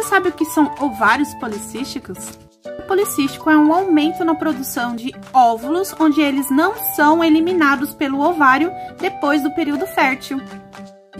Você sabe o que são ovários policísticos? O policístico é um aumento na produção de óvulos onde eles não são eliminados pelo ovário depois do período fértil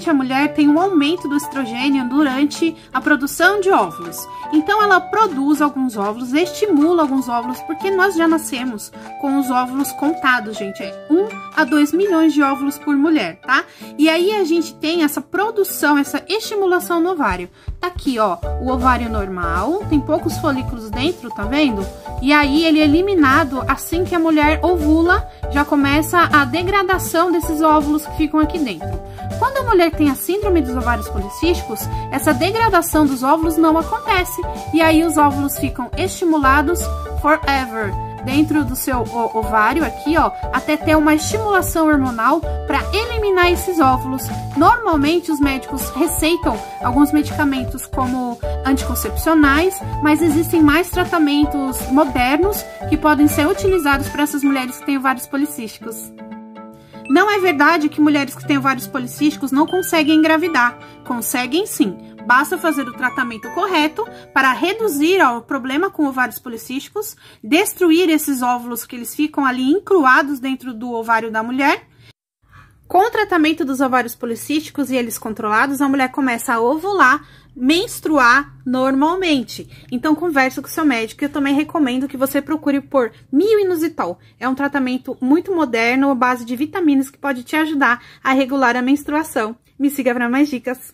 a mulher tem um aumento do estrogênio durante a produção de óvulos. Então ela produz alguns óvulos, estimula alguns óvulos, porque nós já nascemos com os óvulos contados, gente. É 1 a 2 milhões de óvulos por mulher, tá? E aí a gente tem essa produção, essa estimulação no ovário. Tá aqui, ó, o ovário normal, tem poucos folículos dentro, tá vendo? E aí ele é eliminado assim que a mulher ovula, já começa a degradação desses óvulos que ficam aqui dentro. Quando a mulher tem a síndrome dos ovários policísticos, essa degradação dos óvulos não acontece e aí os óvulos ficam estimulados forever dentro do seu ovário aqui, ó, até ter uma estimulação hormonal para eliminar esses óvulos. Normalmente os médicos receitam alguns medicamentos como anticoncepcionais, mas existem mais tratamentos modernos que podem ser utilizados para essas mulheres que têm ovários policísticos. Não é verdade que mulheres que têm ovários policísticos não conseguem engravidar. Conseguem sim. Basta fazer o tratamento correto para reduzir o problema com ovários policísticos, destruir esses óvulos que eles ficam ali encruados dentro do ovário da mulher. Com o tratamento dos ovários policísticos e eles controlados, a mulher começa a ovular menstruar normalmente. Então, conversa com seu médico. Eu também recomendo que você procure por mioinositol. É um tratamento muito moderno, à base de vitaminas que pode te ajudar a regular a menstruação. Me siga para mais dicas.